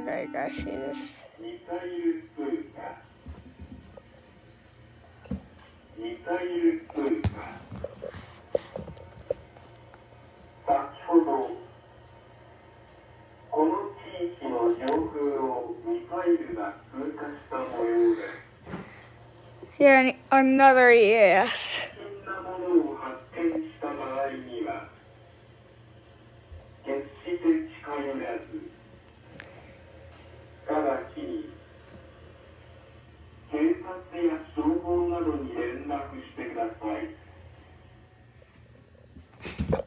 my god, you guys see this? Yeah, another yes. 察や消防などに連絡してください。